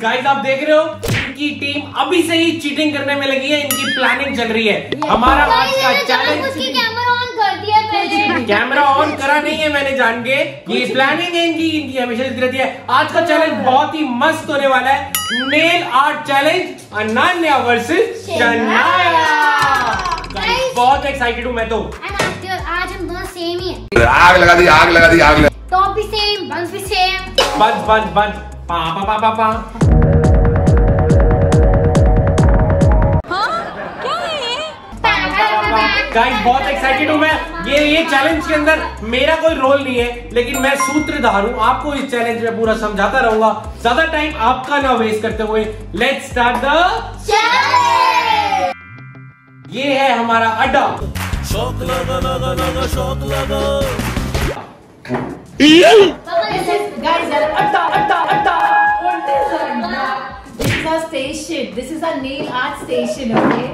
Guys आप देख रहे हो इनकी टीम अभी से ही चीटिंग करने में लगी है इनकी प्लानिंग चल रही है। हमारा आज का चैलेंज कैमरा ऑन कर दिया पहले कैमरा ऑन करा नहीं है मैंने जान के। ये प्लानिंग है इनकी इनकी हमेशा रहती है। आज का चैलेंज बहुत ही मस्त होने वाला है। Nail art challenge Ananya versus Shanaya बहुत एक्साइटेड हूँ मैं तो। आज हम दोनों सेम ही हैं। आग लगा दी आग लगा दी आग लगा टॉप भी सेम बंस भी सेम बंद बंद बंद पा पा पा पा पा गाइस बहुत एक्साइटेड हूँ मैं। ये ये चैलेंज के अंदर मेरा कोई रोल नहीं है लेकिन मैं सूत्रधार हूँ। आपको इस चैलेंज में पूरा समझाता रहूँगा। ज़्यादा टाइम आपका ना वेस्ट करते हुए लेट्स स्टार्ट द ये है हमारा अड्डा। Guys, yaar atta, atta, atta. What is atta? This is our station. This is our nail art station, okay?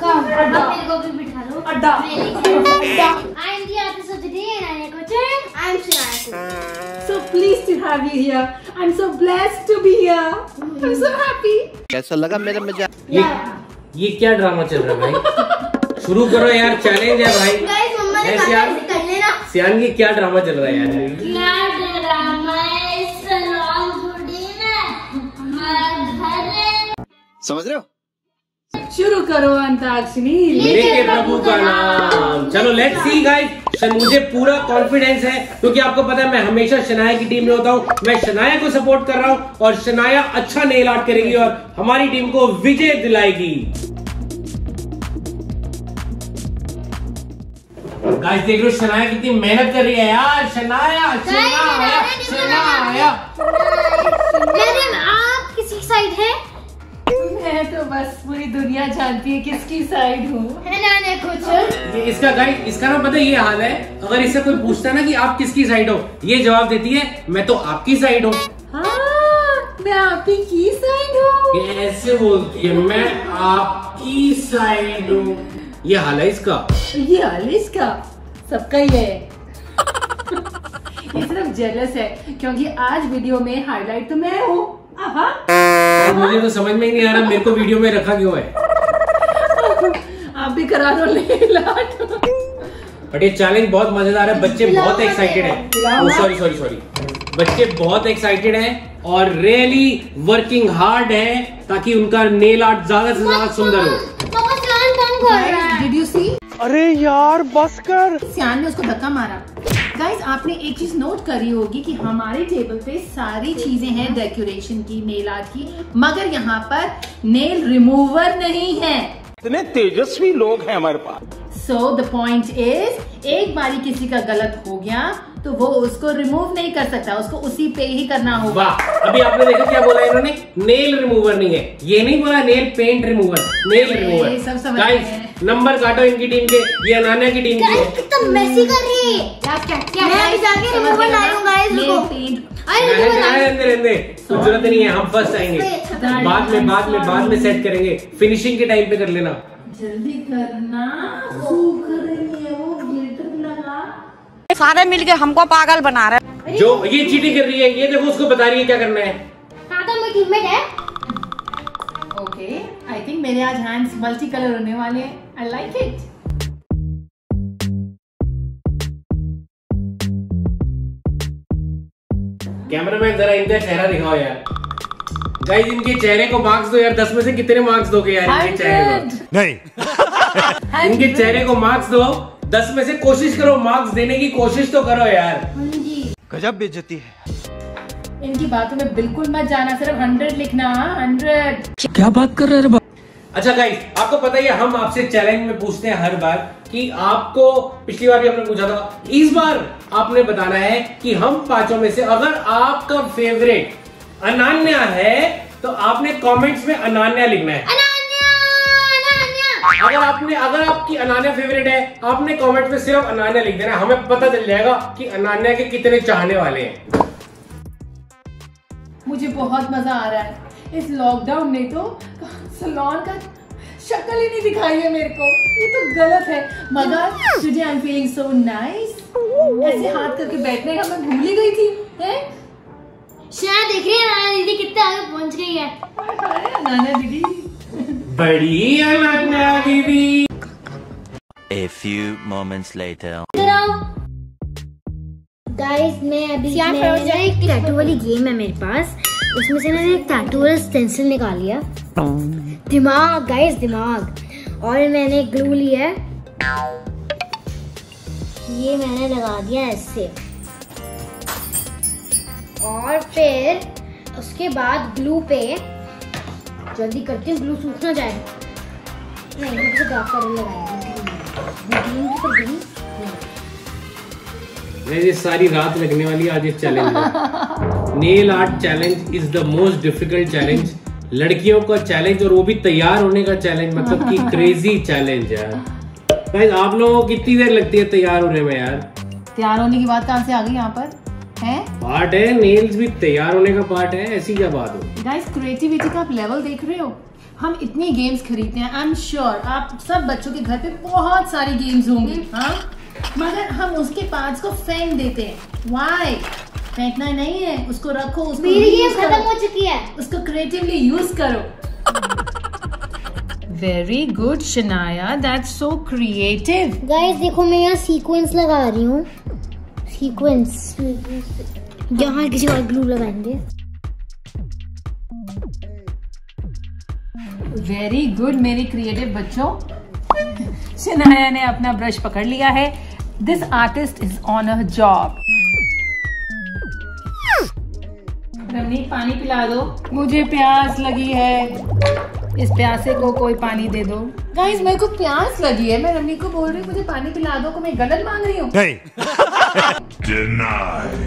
कम अब मेरे को भी बिठा लो अड्डा। अड्डा I am the artist of the day and I am Kochar I am Shanaya So pleased to have you here. I'm so blessed to be here. I'm so happy. कैसा लगा मेरा मज़ाक ये ये क्या ड्रामा चल रहा है भाई शुरू करो यार चैलेंज है भाई गाइस मम्मा ने कहा यार- कर लेना सियान की क्या ड्रामा चल रहा है यार समझ रहे हो? शुरू करो अंताक्षरी। लेके प्रभु का नाम। चलो लेट्स सी गाइस मुझे पूरा कॉन्फिडेंस है क्योंकि आपको पता है मैं हमेशा शनाया की टीम में होता हूँ। मैं शनाया को सपोर्ट कर रहा हूँ और शनाया अच्छा नेल आर्ट करेगी और हमारी टीम को विजय दिलाएगी। गाइस देख लो शनाया कितनी मेहनत कर रही है यार। शनाया शनाया शनाया आप किसी साइड है? तो बस पूरी दुनिया जानती है किसकी साइड हूँ। है ना ने कुछ ये इसका गाइस इसका ना पता है ये हाल है अगर इससे कोई पूछता ना कि आप किसकी साइड हो ये जवाब देती है मैं तो आपकी साइड हूँ। हाँ मैं आपकी की साइड हूँ। ऐसे बोलती है मैं आपकी साइड हूँ। ये हाल है इसका। ये आलिस इसका। सबका ही है। ये सिर्फ़ जेलस है क्योंकि आज वीडियो में हाईलाइट तो मैं हूँ। आहा। मुझे तो समझ में ही नहीं आ रहा मेरे को वीडियो में रखा क्यों है? आप भी करा दो लाट बट ये चैलेंज बहुत मज़ेदार है बच्चे बहुत एक्साइटेड हैं। सॉरी सॉरी सॉरी बच्चे बहुत एक्साइटेड हैं और रियली वर्किंग हार्ड है ताकि उनका नेल आर्ट ज़्यादा से ज़्यादा सुंदर हो। है। अरे यार बस कर। सियान ने उसको धक्का मारा। गाइस आपने एक चीज़ नोट करी होगी कि हमारे टेबल पे सारी चीज़ें हैं डेकोरेशन की नेल आर्ट की मगर यहाँ पर नेल रिमूवर नहीं है। इतने तेजस्वी लोग हैं हमारे पास। सो द पॉइंट इज़ एक बारी किसी का गलत हो गया तो वो उसको रिमूव नहीं कर सकता उसको उसी पे ही करना होगा। अभी आपने देखा क्या बोला इन्होंने? नेल रिमूवर नहीं है। ये नहीं बोला नेल पेंट रिमूवर नेल ये सब समझ नंबर काटो इनकी टीम के ये अनान्या की टीम की गाइस मेसी कर रही है। क्या क्या क्या मैं अभी जाके रिमूवर गए ला ना? लूँ गाइस रुको ज़रूरत नहीं है हम फ़र्स्ट आएँगे। बाद में बाद में बाद में सेट करेंगे। फिनिशिंग के टाइम पे कर लेना। जल्दी करना सूख रही है वो गिल्टर लगा। सारे मिलके हमको पागल बना रहे जो ये चीटिंग कर रही है ये देखो उसको बता रही है क्या करना तो टीममेट है। ओके आई थिंक मेरे आज हैंड्स मल्टी कलर होने वाले हैं। आई लाइक इट कैमरामैन जरा इनका चेहरा दिखाओ यार। गाइस इनके चेहरे को मार्क्स दो यार। दस में से कितने मार्क्स दोगे यार इनके चेहरे को? नहीं। इनके चेहरे को मार्क्स दो। दस में से कोशिश करो मार्क्स देने की कोशिश तो करो यार। गजब बेइज्जती है। इनकी बातों में बिल्कुल मत जाना सिर्फ़ हंड्रेड लिखना हंड्रेड अच्छा गाइस आपको पता ही है हम आपसे चैलेंज में पूछते हैं हर बार कि आपको पिछली बार भी हमने पूछा था इस बार आपने बताना है कि हम पाँचों में से अगर आपका फेवरेट अनान्या है तो आपने कमेंट्स में अनान्या लिखना है। अनन्या अनन्या। अगर आपने अगर आपकी अनान्या फेवरेट है आपने कमेंट में सिर्फ़ अनान्या लिख देना है। हमें पता चल जाएगा कि अनान्या के कितने चाहने वाले हैं। मुझे बहुत मज़ा आ रहा है। इस लॉकडाउन ने तो सलोन का शक्ल ही नहीं दिखाई है मेरे को। ये तो गलत है। मगर today I am feeling so nice ऐसे हाथ करके बैठने का मैं भूल ही गई थी हैं? शायद देख रही है नाना दीदी कितने आगे पहुँच गई है। नाना दीदी। बड़ी अनन्या दीदी A few moments later. Guys मैं अभी मैं एक टैटू वाली गेम है मेरे पास। उसमें से मैंने एक टैटू वाला स्टेंसिल निकाल लिया। दिमाग गाइस दिमाग। और मैंने ग्लू लिया है। ये मैंने लगा दिया ऐसे और फिर उसके बाद ग्लू पे जल्दी करती हूँ ग्लू सूख ना जाए। नहीं मुझे की पर ग्रीन नहीं। ये सारी रात लगने वाली आज इस challenge nail art challenge is the most difficult challenge लड़कियों का चैलेंज और वो भी तैयार होने का चैलेंज मतलब कि क्रेजी चैलेंज यार। गाइस आप लोगों को कितनी देर लगती है तैयार होने में यार? तैयार होने की बात कहाँ से आ गई यहाँ पर? है? पार्ट है नेल्स भी तैयार होने का पार्ट है ऐसी क्या बात हो? गाइस क्रिएटिविटी का आप लेवल देख रहे हो? हम इतनी गेम्स खरीदते हैं आई एम श्योर आप सब बच्चों के घर पे बहुत सारी गेम्स होंगी हाँ? मगर हम उसके पार्ट्स को फेंक देते हैं। वाई फेंकना नहीं है उसको रखो उसको मेरी गेम खत्म हो चुकी है। उसको क्रिएटिवली यूज़ करो। Very good Shanaya that's so creative guys देखो मैं यहाँ सीक्वेंस लगा रही हूँ। सीक्वेंस यहाँ किसी और ग्लू लगाएँगे। वेरी गुड मेरे क्रिएटिव बच्चों। शनाया ने अपना ब्रश पकड़ लिया है। This artist is on a job Ravneet पानी पिला दो। मुझे प्यास लगी है। इस प्यासे को कोई पानी दे दो। गाइस मेरे को प्यास लगी है। मैं रमनी को बोल रही हूँ मुझे पानी पिला दो को मैं गलत मांग रही हूँ?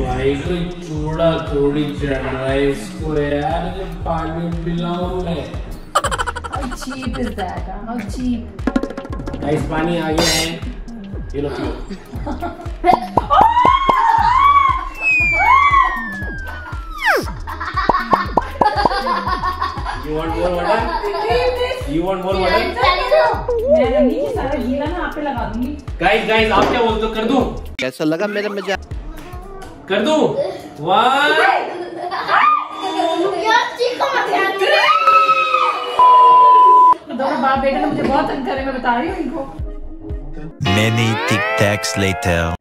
भाई कोई चूड़ा थोड़ी चढ़ रहा है इसको यार पानी पिलाऊं मैं। How cheap is that? How cheap? Guys पानी आ गया है। ये लो। You want more water? You want more water? मैं रवनीत ये सारा गीला ना आप पे लगा दूँगी गाइस गाइस आप क्या बोलते हो कर दूँ कैसा लगा मेरा मज़ाक कर दूँ दोनों बाप बेटे ने मुझे बहुत तंग करे मैं बता रही हूँ इनको Many tic tacs later.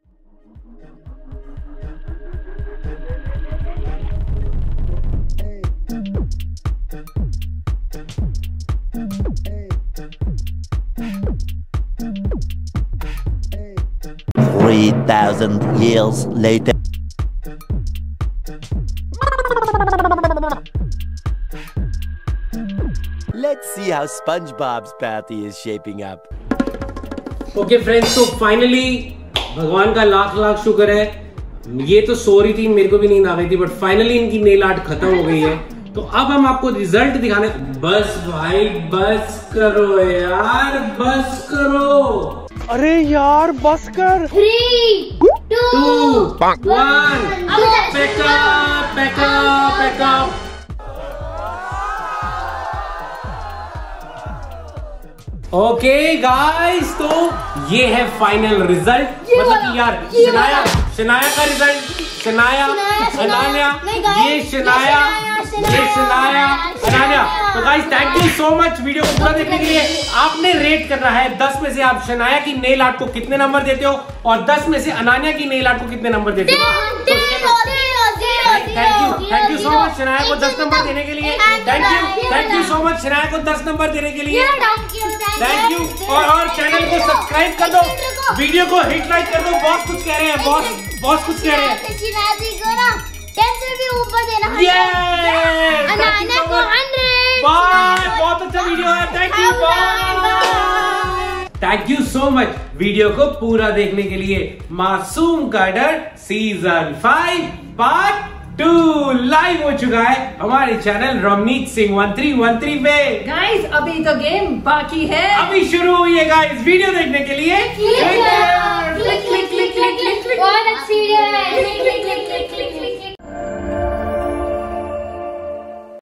Three thousand years later. Let's see how SpongeBob's party is shaping up. Okay friends तो फाइनली भगवान का लाख लाख शुक्र है ये तो सो रही थी, मेरे को भी नींद आ रही थी बट फाइनली इनकी नेल आर्ट खत्म हो गई है तो अब हम आपको रिज़ल्ट दिखाने बस भाई, बस करो यार, बस करो अरे यार बस कर। Three two two one pack up pack up pack up okay guys तो ये है फाइनल रिज़ल्ट मतलब कि यार शनाया शनाया का रिज़ल्ट शनाया शनाया, शनाया। अनान्या ये शनाया। शनाया। तो guys thank you so much video को पूरा देखने के लिए आपने रेट करना है 10 में से आप शनाया की नेल आर्ट को कितने नंबर देते हो और 10 में से अनान्या की नेल आर्ट को कितने नंबर देते हो तो thank you thank you so much Shanaya को 10 नंबर देने के लिए thank you thank you so much Shanaya को 10 नंबर देने के लिए थैंक यू और और चैनल को सब्सक्राइब कर दो वीडियो को हिट लाइक कर दो बॉस कुछ कह रहे हैं बॉस बॉस कुछ कह रहे हैं ऊपर देना ये अनाना को 100 बाय बहुत अच्छा वीडियो है thank you bye thank you so much video को पूरा देखने के लिए मासूम का डर season five part two live हो चुका है हमारे channel Ramneet Singh one three one three पे गाइस अभी तो गेम बाकी है अभी शुरू हुई है गाइस वीडियो देखने के लिए click click click click click बहुत अच्छी वीडियो है क्लिक क्लिक क्लिक क्लिक